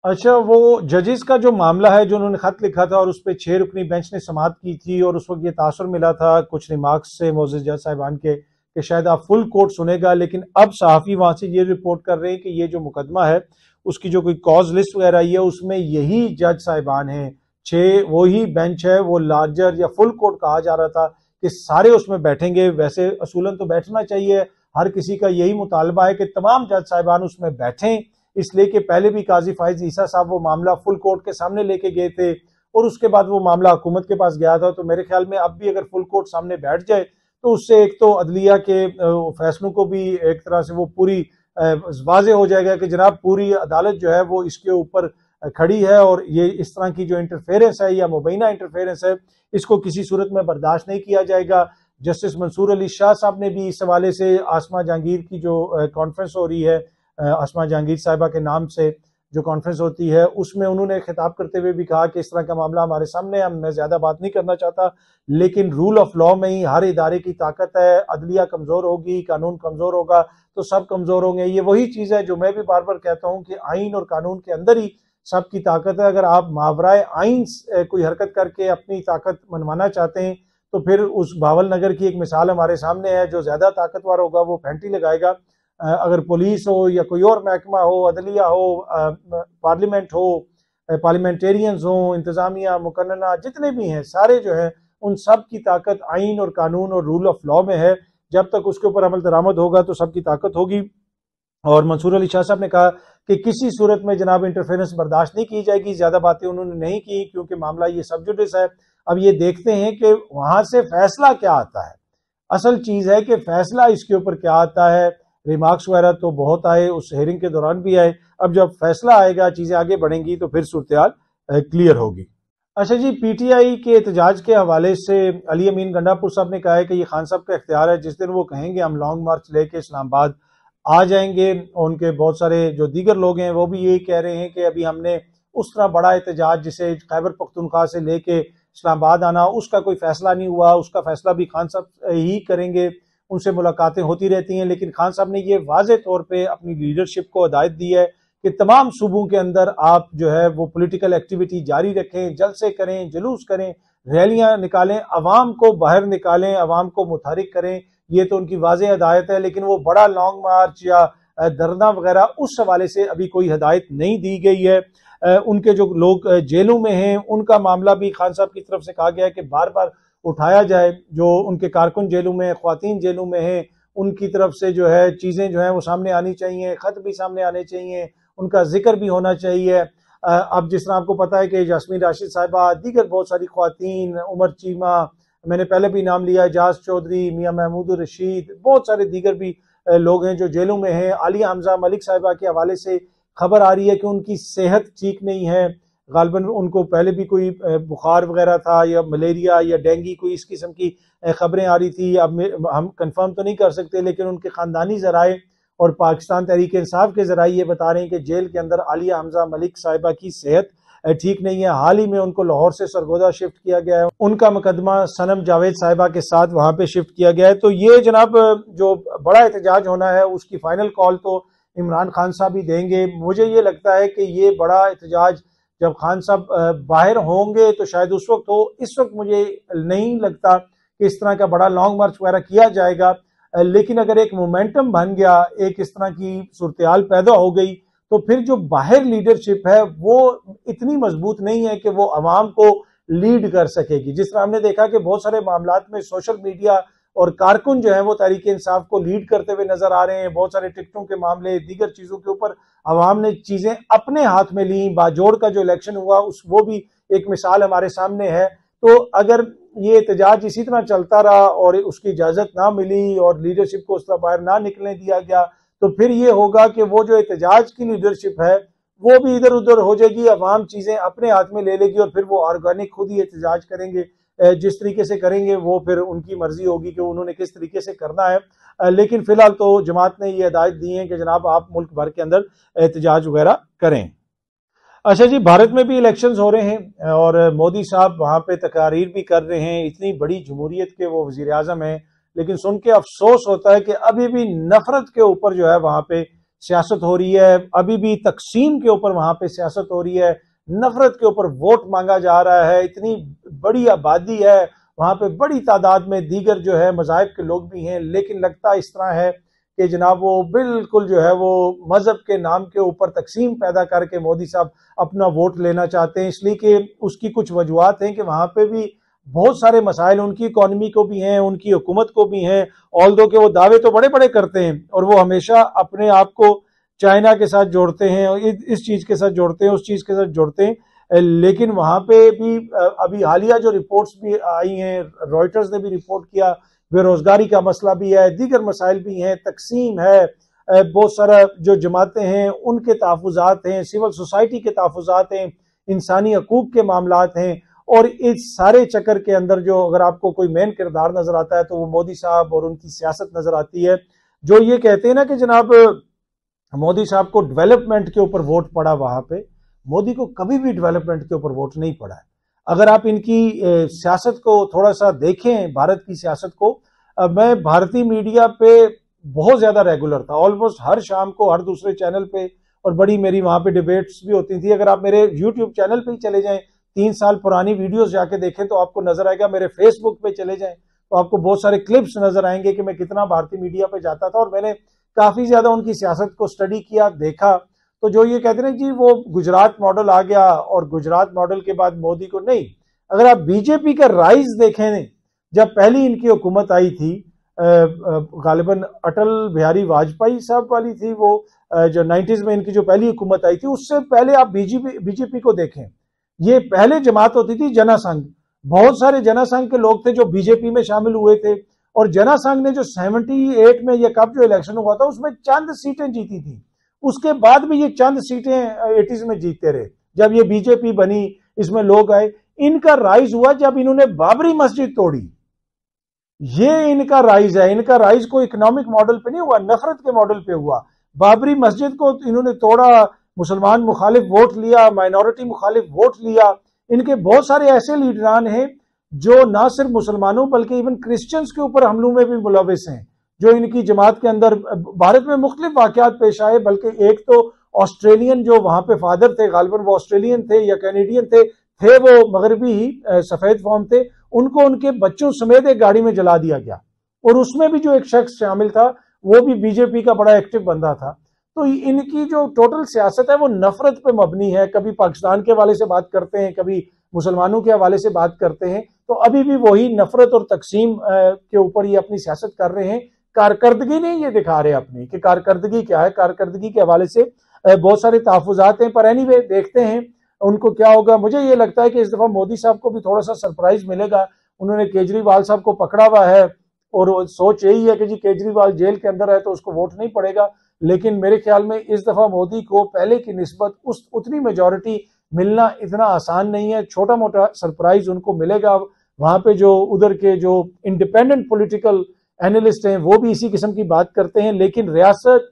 اچھا وہ ججز کا جو معاملہ ہے، جو انہوں نے خط لکھا تھا اور اس پہ چھ رکنی بینچ نے سماعت کی تھی اور اس وقت یہ تاثر ملا تھا، کچھ ریمارکس سے موزز جج صاحبان کے کہ شاید آپ فل کورٹ سنے گا، لیکن اب صحافی وہاں سے یہ رپورٹ کر رہے ہیں کہ یہ جو مقدمہ ہے، اس کی جو کوئی کاز لسٹ وغیرہ آئی ہے، اس میں یہی جج صاحبان ہیں۔ چھ وہی بینچ ہے، وہ لارجر یا فل کورٹ کہا جا رہا تھا کہ سارے اس میں بیٹھیں گے۔ ویسے اصولاً تو بیٹھنا چاہیے۔ ہر کسی کا یہی مطالبہ ہے کہ تمام جج صاحبان اس میں بیٹھیں۔ اس لیے کہ پہلے بھی قاضی فائز عیسیٰ صاحب وہ معاملہ فل کورٹ کے سامنے لے کے گئے تھے اور اس کے بعد وہ معاملہ حکومت کے پاس گیا تھا۔ تو میرے خیال میں اب بھی اگر فل کورٹ سامنے بیٹھ جائے تو اس سے ایک تو عدلیہ کے فیصلوں کو بھی ایک طرح سے وہ پوری واضح ہو جائے گا کہ جناب پوری عدالت جو ہے وہ اس کے اوپر کھڑی ہے اور یہ اس طرح کی جو انٹرفیرنس ہے یا مبینہ انٹرفیرنس ہے، اس کو کسی صورت میں برداشت نہیں کیا جائے گا۔ جسٹس منصور علی شاہ صاحب نے بھی اس حوالے سے آسما جہانگیر کی جو کانفرنس ہو رہی ہے آسما جہانگیر صاحبہ کے نام سے جو کانفرنس ہوتی ہے، اس میں انہوں نے خطاب کرتے ہوئے بھی کہا کہ اس طرح کا معاملہ ہمارے سامنے ہم میں زیادہ بات نہیں کرنا چاہتا۔ لیکن رول آف لا میں ہی ہر ادارے کی طاقت ہے، عدلیہ کمزور ہوگی، قانون کمزور ہوگا، تو سب کمزور ہوں گے۔ یہ وہی چیز ہے جو میں بھی بار بار کہتا ہوں کہ آئین اور قانون کے اندر ہی سب کی طاقت ہے۔ اگر آپ ماورائے آئین کوئی حرکت کر کے اپنی طاقت منوانا چاہتے ہیں، تو پھر اس باول نگر کی ایک مثال ہمارے سامنے ہے، جو زیادہ طاقتور ہوگا وہ پینٹی لگائے گا۔ اگر پولیس ہو یا کوئی اور محکمہ ہو، عدلیہ ہو پارلیمنٹ ہو پارلیمنٹیرینز ہوں، انتظامیہ، مقننہ، جتنے بھی ہیں، سارے جو ہیں، ان سب کی طاقت آئین اور قانون اور رول آف لا میں ہے۔ جب تک اس کے اوپر عمل درآمد ہوگا تو سب کی طاقت ہوگی۔ اور منصور علی شاہ صاحب نے کہا کہ کسی صورت میں جناب انٹرفیرنس برداشت نہیں کی جائے گی، زیادہ باتیں انہوں نے نہیں کی کیونکہ معاملہ یہ سب جوڈس ہے۔ اب یہ دیکھتے ہیں کہ وہاں سے فیصلہ کیا آتا ہے۔ اصل چیز ہے کہ فیصلہ اس کے اوپر کیا آتا ہے۔ ریمارکس وغیرہ تو بہت آئے، اس ہیرنگ کے دوران بھی آئے۔ اب جب فیصلہ آئے گا، چیزیں آگے بڑھیں گی تو پھر صورتحال کلیئر ہوگی۔ اچھا جی پی ٹی آئی کے احتجاج کے حوالے سے علی امین گنڈا پور صاحب نے کہا ہے کہ یہ خان صاحب کا اختیار ہے، جس دن وہ کہیں گے ہم لانگ مارچ لے کے اسلام آباد آ جائیں گے۔ ان کے بہت سارے جو دیگر لوگ ہیں، وہ بھی یہی کہہ رہے ہیں کہ ابھی ہم نے اس طرح بڑا احتجاج، جسے خیبر پختونخوا سے لے کے اسلام آباد آنا، اس کا کوئی فیصلہ نہیں ہوا۔ اس کا فیصلہ بھی خان صاحب ہی کریں گے۔ ان سے ملاقاتیں ہوتی رہتی ہیں، لیکن خان صاحب نے یہ واضح طور پہ اپنی لیڈرشپ کو ہدایت دی ہے کہ تمام صوبوں کے اندر آپ جو ہے وہ پولیٹیکل ایکٹیویٹی جاری رکھیں، جلسے کریں، جلوس کریں ریلیاں نکالیں، عوام کو باہر نکالیں، عوام کو متحرک کریں، یہ تو ان کی واضح ہدایت ہے، لیکن وہ بڑا لانگ مارچ یا دھرنا وغیرہ اس حوالے سے ابھی کوئی ہدایت نہیں دی گئی ہے۔ ان کے جو لوگ جیلوں میں ہیں، ان کا معاملہ بھی خان صاحب کی طرف سے کہا گیا ہے کہ بار بار اٹھایا جائے، جو ان کے کارکن جیلوں میں، خواتین جیلوں میں ہیں، ان کی طرف سے جو ہے چیزیں جو ہیں وہ سامنے آنی چاہیے، خط بھی سامنے آنے چاہیے، ان کا ذکر بھی ہونا چاہیے۔ اب جس طرح آپ کو پتا ہے کہ جاسمین راشد صاحبہ، دیگر بہت ساری خواتین، عمر چیمہ میں نے پہلے بھی نام لیا جاز چودھری، میاں محمود الرشید، بہت سارے دیگر بھی لوگ ہیں جو جیلوں میں ہیں۔ عالیہ حمزہ ملک صاحبہ کے حوالے سے خبر آ رہی ہے کہ ان کی صحت ٹھیک نہیں ہے۔ غالباً ان کو پہلے بھی کوئی بخار وغیرہ تھا یا ملیریا یا ڈینگی کوئی اس قسم کی خبریں آ رہی تھی، اب ہم کنفرم تو نہیں کر سکتے لیکن ان کے خاندانی ذرائع اور پاکستان تحریک انصاف کے ذرائع یہ بتا رہے ہیں کہ جیل کے اندر عالیہ حمزہ ملک صاحبہ کی صحت ٹھیک نہیں ہے۔ حال ہی میں ان کو لاہور سے سرگودا شفٹ کیا گیا ہے۔ ان کا مقدمہ سنم جاوید صاحبہ کے ساتھ وہاں پہ شفٹ کیا گیا ہے۔ تو یہ جناب، جو بڑا احتجاج ہونا ہے، اس کی فائنل کال تو عمران خان صاحب ہی دیں گے۔ مجھے یہ لگتا ہے کہ یہ بڑا احتجاج جب خان صاحب باہر ہوں گے تو شاید اس وقت ہو، اس وقت مجھے نہیں لگتا کہ اس طرح کا بڑا لانگ مارچ وغیرہ کیا جائے گا۔ لیکن اگر ایک مومنٹم بن گیا، ایک اس طرح کی صورتحال پیدا ہو گئی، تو پھر جو باہر لیڈرشپ ہے، وہ اتنی مضبوط نہیں ہے کہ وہ عوام کو لیڈ کر سکے گی۔ جس طرح ہم نے دیکھا کہ بہت سارے معاملات میں سوشل میڈیا اور کارکن جو ہیں وہ تحریک انصاف کو لیڈ کرتے ہوئے نظر آ رہے ہیں۔ بہت سارے ٹکٹوں کے معاملے، دیگر چیزوں کے اوپر عوام نے چیزیں اپنے ہاتھ میں لیں۔ باجوڑ کا جو الیکشن ہوا، اس وہ بھی ایک مثال ہمارے سامنے ہے۔ تو اگر یہ احتجاج اسی طرح چلتا رہا اور اس کی اجازت نہ ملی اور لیڈرشپ کو اس طرح باہر نہ نکلنے دیا گیا، تو پھر یہ ہوگا کہ وہ جو احتجاج کی لیڈرشپ ہے، وہ بھی ادھر ادھر ہو جائے گی۔ عوام چیزیں اپنے ہاتھ میں لے لے گی اور پھر وہ آرگینک خود ہی احتجاج کریں گے۔ جس طریقے سے کریں گے، وہ پھر ان کی مرضی ہوگی کہ انہوں نے کس طریقے سے کرنا ہے۔ لیکن فی الحال تو جماعت نے یہ ہدایت دی ہے کہ جناب آپ ملک بھر کے اندر احتجاج وغیرہ کریں۔ اچھا جی بھارت میں بھی الیکشنز ہو رہے ہیں، اور مودی صاحب وہاں پہ تقاریر بھی کر رہے ہیں۔ اتنی بڑی جمہوریت کے وہ وزیر اعظم ہیں، لیکن سن کے افسوس ہوتا ہے کہ ابھی بھی نفرت کے اوپر جو ہے وہاں پہ سیاست ہو رہی ہے۔ ابھی بھی تقسیم کے اوپر وہاں پہ سیاست ہو رہی ہے۔ نفرت کے اوپر ووٹ مانگا جا رہا ہے، اتنی بڑی آبادی ہے، وہاں پہ بڑی تعداد میں دیگر جو ہے مذاہب کے لوگ بھی ہیں، لیکن لگتا اس طرح ہے کہ جناب وہ بالکل جو ہے وہ مذہب کے نام کے اوپر تقسیم پیدا کر کے مودی صاحب اپنا ووٹ لینا چاہتے ہیں، اس لیے کہ اس کی کچھ وجوہات ہیں کہ وہاں پہ بھی بہت سارے مسائل ان کی اکانومی کو بھی ہیں، ان کی حکومت کو بھی ہیں آل دو کہ وہ دعوے تو بڑے بڑے کرتے ہیں اور وہ ہمیشہ اپنے آپ کو چائنا کے ساتھ جوڑتے ہیں، اس چیز کے ساتھ جوڑتے ہیں، اس چیز کے ساتھ جوڑتے ہیں۔ لیکن وہاں پہ بھی، ابھی حالیہ جو رپورٹس بھی آئی ہیں رائٹرز نے بھی رپورٹ کیا، بے روزگاری کا مسئلہ بھی ہے، دیگر مسائل بھی ہیں، تقسیم ہے، بہت سارا جو جماعتیں ہیں، ان کے تحفظات ہیں سول سوسائٹی کے تحفظات ہیں، انسانی حقوق کے معاملات ہیں۔ اور اس سارے چکر کے اندر جو اگر آپ کو کوئی مین کردار نظر آتا ہے تو وہ مودی صاحب اور ان کی سیاست نظر آتی ہے۔ جو یہ کہتے ہیں نا کہ جناب مودی صاحب کو ڈیولپمنٹ کے اوپر ووٹ پڑا وہاں پہ۔ مودی کو کبھی بھی ڈیولپمنٹ کے اوپر ووٹ نہیں پڑا ہے۔ اگر آپ ان کی سیاست کو تھوڑا سا دیکھیں، بھارت کی سیاست کو میں بھارتی میڈیا پہ بہت زیادہ ریگولر تھا۔ آلموسٹ ہر شام کو ہر دوسرے چینل پہ، اور بڑی میری وہاں پہ ڈیبیٹس بھی ہوتی تھی اگر آپ میرے یوٹیوب چینل پہ ہی چلے جائیں، تین سال پرانی ویڈیوز جا کے دیکھیں تو آپ کو نظر آئے گا۔ میرے فیس بک پہ چلے جائیں تو آپ کو بہت سارے کلپس نظر آئیں گے کہ میں کتنا بھارتی میڈیا پہ جاتا تھا۔ اور میں نے کافی زیادہ ان کی سیاست کو سٹڈی کیا، دیکھا۔ تو جو یہ کہتے ہیں جی وہ گجرات ماڈل آ گیا اور گجرات ماڈل کے بعد مودی کو نہیں۔ اگر آپ بی جے پی کا رائز دیکھیں، جب پہلی ان کی حکومت آئی تھی غالباً اٹل بہاری واجپئی صاحب والی تھی وہ جو نائنٹیز میں ان کی جو پہلی حکومت آئی تھی، اس سے پہلے آپ بی جے پی بی جے پی کو دیکھیں۔ یہ پہلے جماعت ہوتی تھی جنا سنگھ بہت سارے جنا سنگھ کے لوگ تھے جو بی جے پی میں شامل ہوئے تھے۔ اور جنا سنگھ نے جو سیونٹی ایٹ میں یہ کب جو الیکشن ہوا تھا، اس میں چند سیٹیں جیتی تھی اس کے بعد بھی یہ چند سیٹیں ایٹیز میں جیتتے رہے۔ جب یہ بی جے پی بنی، اس میں لوگ آئے، ان کا رائز ہوا جب انہوں نے بابری مسجد توڑی۔ یہ ان کا رائز ہے۔ ان کا رائز کو اکنامک ماڈل پہ نہیں ہوا، نفرت کے ماڈل پہ ہوا۔ بابری مسجد کو انہوں نے توڑا، مسلمان مخالف ووٹ لیا مائنورٹی مخالف ووٹ لیا۔ ان کے بہت سارے ایسے لیڈران ہیں جو نہ صرف مسلمانوں بلکہ ایون کرسچنز کے اوپر حملوں میں بھی ملوث ہیں، جو ان کی جماعت کے اندر بھارت میں مختلف واقعات پیش آئے، بلکہ ایک تو آسٹریلین جو وہاں پہ فادر تھے، غالباً وہ آسٹریلین تھے یا کینیڈین تھے تھے وہ مغربی ہی سفید فارم تھے، ان کو ان کے بچوں سمیت ایک گاڑی میں جلا دیا گیا۔ اور اس میں بھی جو ایک شخص شامل تھا، وہ بھی بی جے پی کا بڑا ایکٹیو بندہ تھا۔ تو ان کی جو ٹوٹل سیاست ہے، وہ نفرت پہ مبنی ہے۔ کبھی پاکستان کے حوالے سے بات کرتے ہیں، کبھی مسلمانوں کے حوالے سے بات کرتے ہیں۔ تو ابھی بھی وہی نفرت اور تقسیم کے اوپر یہ اپنی سیاست کر رہے ہیں۔ کارکردگی نہیں یہ دکھا رہے اپنی کہ کارکردگی کیا ہے۔ کارکردگی کے حوالے سے بہت سارے تحفظات ہیں۔ پر اینی وے دیکھتے ہیں ان کو کیا ہوگا۔ مجھے یہ لگتا ہے کہ اس دفعہ مودی صاحب کو بھی تھوڑا سا سرپرائز ملے گا۔ انہوں نے کیجریوال صاحب کو پکڑا ہوا ہے اور سوچ یہی ہے کہ جی کیجریوال جیل کے اندر ہے تو اس کو ووٹ نہیں پڑے گا۔ لیکن میرے خیال میں اس دفعہ مودی کو پہلے کی نسبت اس اتنی میجورٹی ملنا اتنا آسان نہیں ہے۔ چھوٹا موٹا سرپرائز ان کو ملے گا۔ وہاں پہ جو ادھر کے جو انڈیپینڈنٹ پولیٹیکل اینالسٹ ہیں، وہ بھی اسی قسم کی بات کرتے ہیں، لیکن ریاست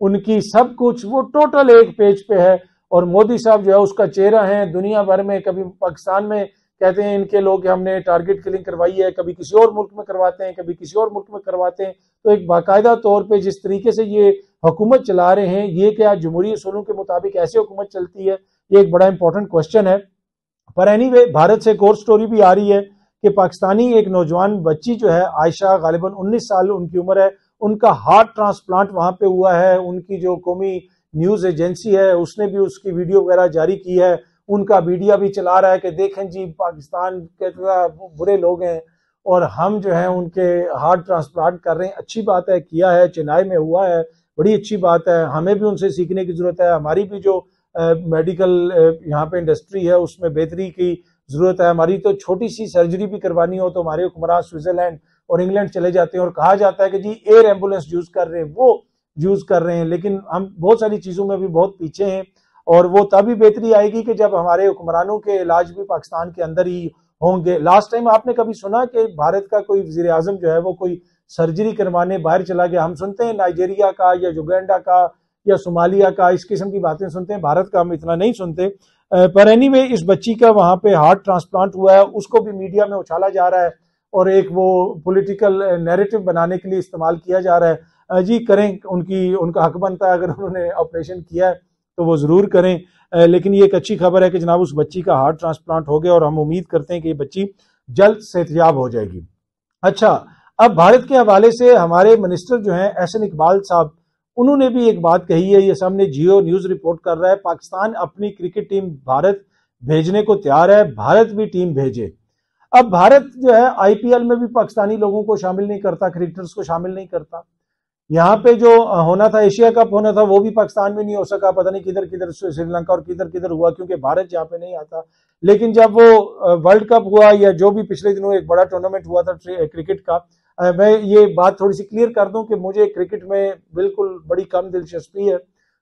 ان کی سب کچھ وہ ٹوٹل ایک پیج پہ ہے اور مودی صاحب جو ہے اس کا چہرہ ہے۔ دنیا بھر میں، کبھی پاکستان میں کہتے ہیں ان کے لوگ ہم نے ٹارگٹ کلنگ کروائی ہے، کبھی کسی اور ملک میں کرواتے ہیں، کبھی کسی اور ملک میں کرواتے ہیں۔ تو ایک باقاعدہ طور پہ جس طریقے سے یہ حکومت چلا رہے ہیں، یہ کیا جمہوری اصولوں کے مطابق ایسی حکومت چلتی ہے، یہ ایک بڑا امپورٹنٹ کوشچن ہے۔ پر اینی وے بھارت سے ایک اور سٹوری بھی آ رہی ہے۔ کہ پاکستانی ایک نوجوان بچی جو ہے، عائشہ غالباً انیس سال ان کی عمر ہے۔ ان کا ہارٹ ٹرانسپلانٹ وہاں پہ ہوا ہے۔ ان کی جو قومی نیوز ایجنسی ہے، اس نے بھی اس کی ویڈیو وغیرہ جاری کی ہے۔ ان کا میڈیا بھی چلا رہا ہے کہ دیکھیں جی پاکستان کے برے لوگ ہیں۔ اور ہم جو ہیں، ان کے ہارٹ ٹرانسپلانٹ کر رہے ہیں۔ اچھی بات ہے، کیا ہے، چنائی میں ہوا ہے۔ بڑی اچھی بات ہے۔ ہمیں بھی ان سے سیکھنے کی ضرورت ہے۔ ہماری بھی جو میڈیکل یہاں پہ انڈسٹری ہے، اس میں بہتری کی ضرورت ہے ہماری تو چھوٹی سی سرجری بھی کروانی ہو تو ہمارے حکمراں سوئٹزرلینڈ اور انگلینڈ چلے جاتے ہیں اور کہا جاتا ہے کہ جی ایئر ایمبولینس یوز کر رہے ہیں، وہ یوز کر رہے ہیں، لیکن ہم بہت ساری چیزوں میں بھی بہت پیچھے ہیں اور وہ تبھی بہتری آئے گی کہ جب ہمارے حکمرانوں کے علاج بھی پاکستان کے اندر ہی ہوں گے۔ لاسٹ ٹائم آپ نے کبھی سنا کہ بھارت کا کوئی وزیر اعظم جو ہے وہ کوئی سرجری کروانے باہر چلا گیا؟ ہم سنتے ہیں نائجیریا کا یا یوگینڈا کا یا صومالیہ کا، اس قسم کی باتیں سنتے ہیں، بھارت کا ہم اتنا نہیں سنتے۔ پر اینی وے اس بچی کا وہاں پہ ہارٹ ٹرانسپلانٹ ہوا ہے، اس کو بھی میڈیا میں اچھالا جا رہا ہے اور ایک وہ پولیٹیکل نیریٹو بنانے کے لیے استعمال کیا جا رہا ہے۔ جی کریں، ان کی، ان کا حق بنتا ہے اگر انہوں نے آپریشن کیا ہے تو وہ ضرور کریں۔ لیکن یہ ایک اچھی خبر ہے کہ جناب اس بچی کا ہارٹ ٹرانسپلانٹ ہو گیا اور ہم امید کرتے ہیں کہ یہ بچی جلد صحتیاب ہو جائے گی۔ اچھا اب بھارت کے حوالے سے ہمارے منسٹر جو ہیں، احسن اقبال صاحب انہوں نے بھی ایک بات کہی ہے، یہ سامنے جیو نیوز رپورٹ کر رہا ہے، پاکستان اپنی کرکٹ ٹیم بھارت بھیجنے کو تیار ہے، بھارت بھی ٹیم بھیجے۔ اب بھارت جو ہے، آئی پی ایل میں بھی پاکستانی لوگوں کو شامل نہیں کرتا، کرکٹرز کو شامل نہیں کرتا۔ یہاں پہ جو ہونا تھا، ایشیا کپ ہونا تھا، وہ بھی پاکستان میں نہیں ہو سکا، پتہ نہیں کدھر کدھر سری لنکا اور کدھر کدھر ہوا، کیونکہ بھارت یہاں پہ نہیں آتا۔ لیکن جب وہ ورلڈ کپ ہوا یا جو بھی پچھلے دنوں ایک بڑا ٹورنامنٹ ہوا تھا، کرکٹ کا میں یہ بات تھوڑی سی کلیئر کر دوں کہ مجھے کرکٹ میں بالکل بڑی کم دلچسپی ہے۔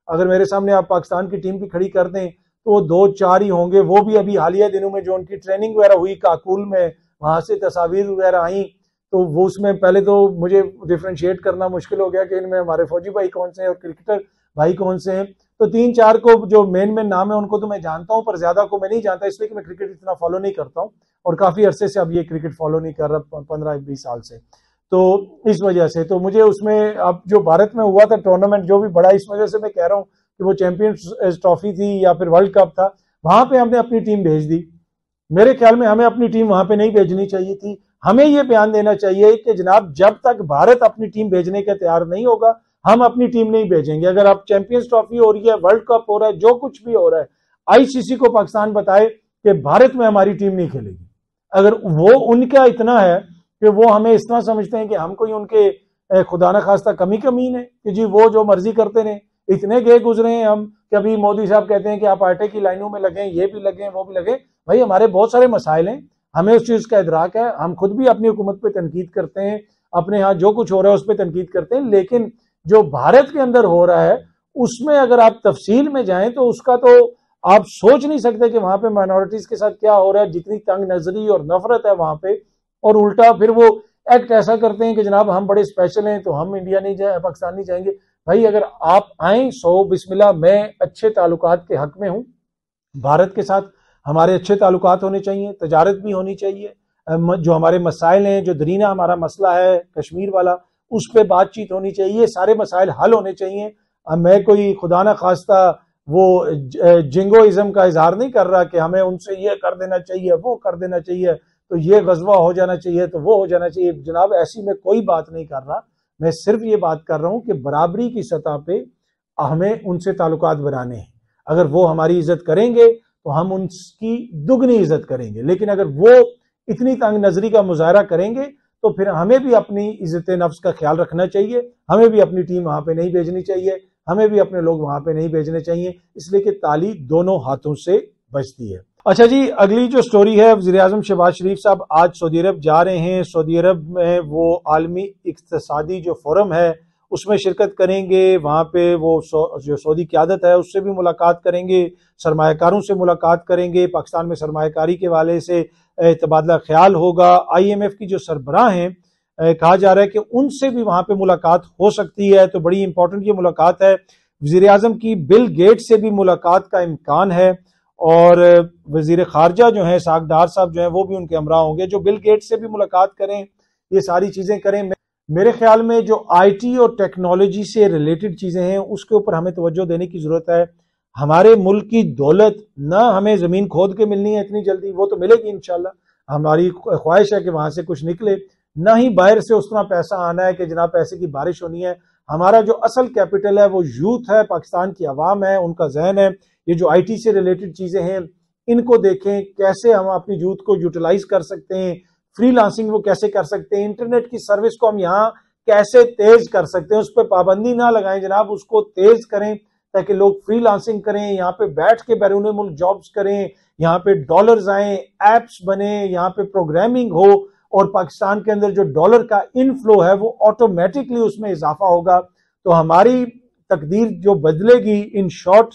اگر میرے سامنے آپ پاکستان کی ٹیم بھی کھڑی کر دیں تو وہ دو چار ہی ہوں گے۔ وہ بھی ابھی حالیہ دنوں میں جو ان کی ٹریننگ وغیرہ ہوئی، کاکول میں، وہاں سے تصاویر وغیرہ آئیں۔ تو وہ اس میں پہلے تو مجھے ڈفرینشیٹ کرنا مشکل ہو گیا کہ ان میں ہمارے فوجی بھائی کون سے ہیں اور کرکٹر بھائی کون سے ہیں۔ تو تین چار کو جو مین مین نام ہے ان کو تو میں جانتا ہوں، پر زیادہ کو میں نہیں جانتا، اس لیے کہ میں کرکٹ اتنا فالو نہیں کرتا ہوں اور کافی عرصے سے اب یہ کرکٹ فالو نہیں کر رہا پندرہ بیس سال سے۔ تو اس وجہ سے، تو مجھے اس میں اب جو بھارت میں ہوا تھا ٹورنامنٹ جو بھی بڑا، اس وجہ سے میں کہہ رہا ہوں کہ وہ چیمپئن ٹرافی تھی یا پھر ورلڈ کپ تھا، وہاں پہ ہم نے اپنی ٹیم بھیج دی۔ میرے خیال میں ہمیں اپنی ٹیم وہاں پہ نہیں بھیجنی چاہیے تھی۔ ہمیں یہ بیان دینا چاہیے کہ جناب، جب تک بھارت اپنی ٹیم بھیجنے کے تیار نہیں ہوگا ہم اپنی ٹیم نہیں بھیجیں گے۔ اگر آپ چیمپئنس ٹرافی ہو رہی ہے، ورلڈ کپ ہو رہا ہے، جو کچھ بھی ہو رہا ہے، آئی سی سی کو پاکستان بتائے کہ بھارت میں ہماری ٹیم نہیں کھیلے گی۔ اگر وہ ان کا اتنا ہے کہ وہ ہمیں اس طرح سمجھتے ہیں کہ ہم کوئی ان کے خدا نخواستہ کمی کمین ہے کہ جی وہ جو مرضی کرتے رہے اتنے گئے گزرے ہیں ہم کہ ابھی مودی صاحب کہتے ہیں کہ آپ آٹے کی لائنوں میں لگیں، یہ بھی لگیں، وہ بھی لگیں۔ بھائی، ہمارے بہت سارے مسائل ہیں۔ ہمیں اس چیز کا ادراک ہے۔ ہم خود بھی اپنی حکومت پہ تنقید کرتے ہیں۔ اپنے ہاں جو کچھ ہو رہا ہے اس پہ تنقید کرتے ہیں۔ لیکن جو بھارت کے اندر ہو رہا ہے، اس میں اگر آپ تفصیل میں جائیں تو اس کا تو آپ سوچ نہیں سکتے کہ وہاں پہ مائنورٹیز کے ساتھ کیا ہو رہا ہے، جتنی تنگ نظری اور نفرت ہے وہاں پہ۔ اور الٹا پھر وہ ایکٹ ایسا کرتے ہیں کہ جناب ہم بڑے اسپیشل ہیں تو ہم انڈیا نہیں جائیں، پاکستان نہیں جائیں گے۔ بھائی، اگر آپ آئیں، سو بسم اللہ، میں اچھے تعلقات کے حق میں ہوں۔ بھارت کے ساتھ ہمارے اچھے تعلقات ہونے چاہیے، تجارت بھی ہونی چاہیے۔ جو ہمارے مسائل ہیں، جو درینہ ہمارا مسئلہ ہے کشمیر والا اس پہ بات چیت ہونی چاہیے، سارے مسائل حل ہونے چاہیے۔ میں کوئی خدا نہ خواستہ وہ جنگوازم کا اظہار نہیں کر رہا کہ ہمیں ان سے یہ کر دینا چاہیے، وہ کر دینا چاہیے، تو یہ غزوہ ہو جانا چاہیے، تو وہ ہو جانا چاہیے۔ جناب، ایسی میں کوئی بات نہیں کر رہا۔ میں صرف یہ بات کر رہا ہوں کہ برابری کی سطح پہ ہمیں ان سے تعلقات بنانے ہیں۔ اگر وہ ہماری عزت کریں گے تو ہم ان کی دگنی عزت کریں گے۔ لیکن اگر وہ اتنی تنگ نظری کا مظاہرہ کریں گے تو پھر ہمیں بھی اپنی عزت نفس کا خیال رکھنا چاہیے۔ ہمیں بھی اپنی ٹیم وہاں پہ نہیں بھیجنی چاہیے۔ ہمیں بھی اپنے لوگ وہاں پہ نہیں بھیجنے چاہیے۔ اس لیے کہ تالی دونوں ہاتھوں سے بچتی ہے۔ اچھا جی اگلی جو سٹوری ہے، وزیر اعظم شہباز شریف صاحب آج سعودی عرب جا رہے ہیں۔ سعودی عرب میں وہ عالمی اقتصادی جو فورم ہے اس میں شرکت کریں گے، وہاں پہ وہ جو سعودی قیادت ہے، اس سے بھی ملاقات کریں گے، سرمایہ کاروں سے ملاقات کریں گے، پاکستان میں سرمایہ کاری کے والے سے تبادلہ خیال ہوگا۔ آئی ایم ایف کی جو سربراہ ہیں کہا جا رہا ہے کہ ان سے بھی وہاں پہ ملاقات ہو سکتی ہے۔ تو بڑی امپورٹنٹ یہ ملاقات ہے۔ وزیر اعظم کی بل گیٹ سے بھی ملاقات کا امکان ہے۔ اور وزیر خارجہ جو ہیں ساکدار صاحب جو ہیں، وہ بھی ان کے ہمراہ ہوں گے۔ جو بل گیٹ سے بھی ملاقات کریں، یہ ساری چیزیں کریں۔ میرے خیال میں جو آئی ٹی اور ٹیکنالوجی سے ریلیٹڈ چیزیں ہیں، اس کے اوپر ہمیں توجہ دینے کی ضرورت ہے۔ ہمارے ملک کی دولت نہ ہمیں زمین کھود کے ملنی ہے اتنی جلدی، وہ تو ملے گی انشاءاللہ۔ ہماری خواہش ہے کہ وہاں سے کچھ نکلے۔ نہ ہی باہر سے اس طرح پیسہ آنا ہے کہ جناب پیسے کی بارش ہونی ہے۔ ہمارا جو اصل کیپٹل ہے، وہ یوتھ ہے، پاکستان کی عوام ہے، ان کا ذہن ہے۔ یہ جو آئی ٹی سے ریلیٹڈ چیزیں ہیں، ان کو دیکھیں کیسے ہم اپنی یوتھ کو یوٹیلائز کر سکتے ہیں۔ فری لانسنگ وہ کیسے کر سکتے ہیں؟ انٹرنیٹ کی سروس کو ہم یہاں کیسے تیز کر سکتے ہیں؟ اس پہ پابندی نہ لگائیں جناب، اس کو تیز کریں تاکہ لوگ فری لانسنگ کریں، یہاں پہ بیٹھ کے بیرون ملک جابز کریں، یہاں پہ ڈالرز آئیں ایپس بنے یہاں پہ پروگرامنگ ہو اور پاکستان کے اندر جو ڈالر کا انفلو ہے وہ آٹومیٹکلی اس میں اضافہ ہوگا۔ تو ہماری تقدیر جو بدلے گی ان شارٹ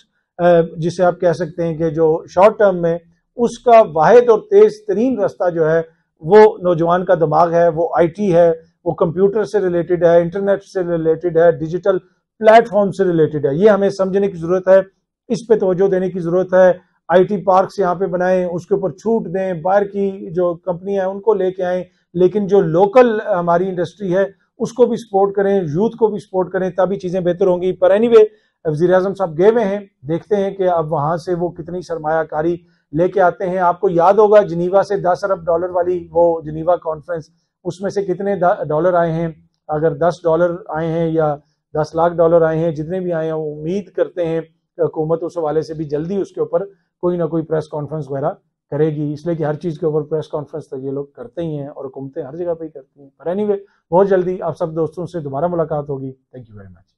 جسے آپ کہہ سکتے ہیں کہ جو شارٹ ٹرم میں، اس کا واحد اور تیز ترین رستہ جو ہے وہ نوجوان کا دماغ ہے، وہ آئی ٹی ہے، وہ کمپیوٹر سے ریلیٹڈ ہے، انٹرنیٹ سے ریلیٹڈ ہے، ڈیجیٹل پلیٹ فارم سے ریلیٹڈ ہے۔ یہ ہمیں سمجھنے کی ضرورت ہے، اس پہ توجہ دینے کی ضرورت ہے۔ آئی ٹی پارکس یہاں پہ بنائیں، اس کے اوپر چھوٹ دیں، باہر کی جو کمپنی ہیں ان کو لے کے آئیں۔ لیکن جو لوکل ہماری انڈسٹری ہے، اس کو بھی سپورٹ کریں، یوتھ کو بھی سپورٹ کریں، تبھی چیزیں بہتر ہوں گی۔ پر اینی وے وزیر اعظم صاحب گئے ہوئے ہیں، دیکھتے ہیں کہ اب وہاں سے وہ کتنی سرمایہ کاری لے کے آتے ہیں۔ آپ کو یاد ہوگا جنیوا سے دس ارب ڈالر والی وہ جنیوا کانفرنس اس میں سے کتنے ڈالر آئے ہیں؟ اگر دس ڈالر آئے ہیں یا دس لاکھ ڈالر آئے ہیں، جتنے بھی آئے ہیں، وہ امید کرتے ہیں کہ حکومت اس حوالے سے بھی جلدی اس کے اوپر کوئی نہ کوئی پریس کانفرنس وغیرہ کرے گی۔ اس لیے کہ ہر چیز کے اوپر پریس کانفرنس تو یہ لوگ کرتے ہی ہیں اور حکومتیں ہر جگہ پہ ہی کرتی ہیں۔ پر اینی وے بہت جلدی آپ سب دوستوں سے دوبارہ ملاقات ہوگی۔ Thank you very much